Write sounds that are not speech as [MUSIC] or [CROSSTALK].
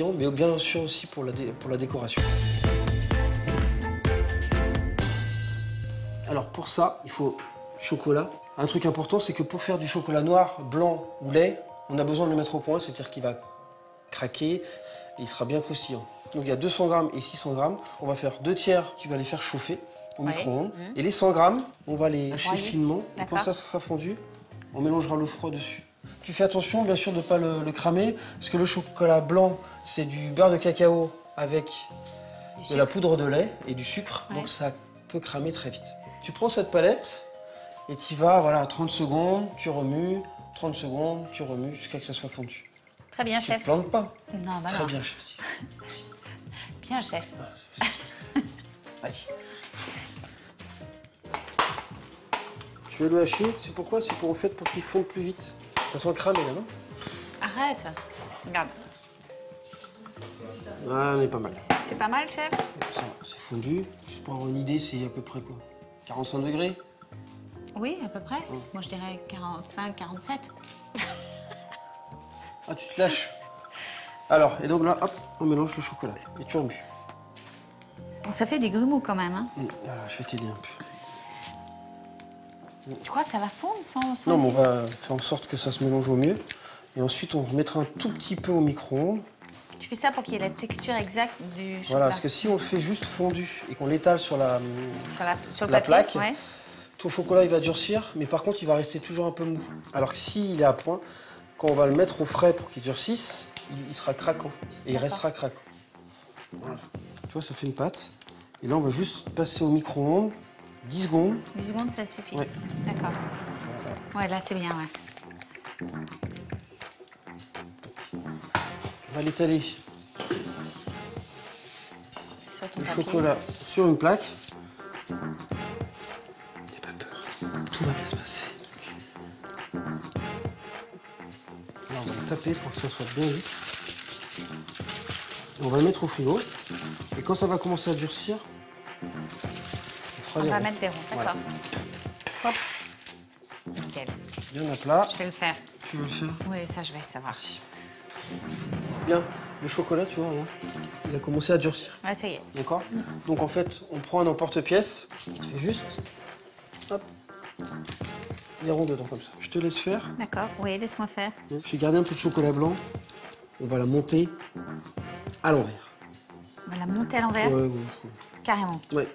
croustillant, mais bien sûr aussi pour la, dé- pour la décoration. Alors pour ça, il faut chocolat. Un truc important, c'est que pour faire du chocolat noir, blanc ou lait, on a besoin de le mettre au point, c'est-à-dire qu'il va craquer et il sera bien croustillant. Donc il y a 200 grammes et 600 grammes. On va faire deux tiers, tu vas les faire chauffer au Ouais. micro-ondes. Et les 100 grammes, on va les hacher finement. Et quand ça sera fondu, on mélangera le froid dessus. Tu fais attention, bien sûr, de ne pas le, le cramer, parce que le chocolat blanc, c'est du beurre de cacao avec de la poudre de lait et du sucre, Ouais. donc ça peut cramer très vite. Tu prends cette palette et tu vas, voilà, 30 secondes, tu remues, 30 secondes, tu remues jusqu'à ce que ça soit fondu. Très bien, Tu ne chef. plantes pas. Non, bah Très bien, chef. [LAUGHS] Bien, chef. Vas-y. [LAUGHS] Je vais le hacher, c'est pourquoi? C'est pour en fait pour qu'il fonde plus vite. Ça sent cramé là, non Arrête. Regarde. Ah, on est pas mal. C'est pas mal, chef Ça, c'est fondu. Juste pour avoir une idée, c'est à peu près quoi 45 degrés Oui, à peu près. Moi, je dirais 45, 47. Ah, tu te lâches. Alors, et donc là, hop, on mélange le chocolat. Et tu remues. Bon, ça fait des grumeaux quand même. Hein. Hum, Alors, je vais t'aider un peu. Tu crois que ça va fondre sans... sans Non, mais on va faire en sorte que ça se mélange au mieux. Et ensuite, on remettra un tout petit peu au micro-ondes. Tu fais ça pour qu'il y ait la texture exacte du chocolat. Voilà, parce que si on le fait juste fondu et qu'on l'étale sur la, Sur, la, sur le la papier, plaque, ouais. ton chocolat il va durcir, mais par contre il va rester toujours un peu mou. Alors que s'il est à point, quand on va le mettre au frais pour qu'il durcisse, il, il sera craquant et il restera craquant. Voilà. Tu vois, ça fait une pâte. Et là, on va juste passer au micro-ondes 10 secondes. 10 secondes, ça suffit. Ouais. D'accord. Ouais, là, c'est bien, ouais. On va l'étaler Sur ton le papier. chocolat sur une plaque. N'aie pas peur. Tout va bien se passer. Là, on va le taper pour que ça soit bien lisse. On va le mettre au frigo. Et quand ça va commencer à durcir, on va ronds. mettre des ronds, Voilà. d'accord. Hop, Nickel. bien à plat. Je vais le faire. Tu veux le faire? Oui, ça, je vais savoir. Bien. Le chocolat, tu vois, regarde, il a commencé à durcir. Ouais, ça y est. D'accord? Donc en fait, on prend un emporte-pièce, on fait juste, hop, les ronds dedans comme ça. Je te laisse faire. D'accord. Oui, laisse-moi faire. J'ai gardé un peu de chocolat blanc. On va la monter à l'envers. On va la monter à l'envers. Ouais, ouais, Carrément. ouais. Ouais.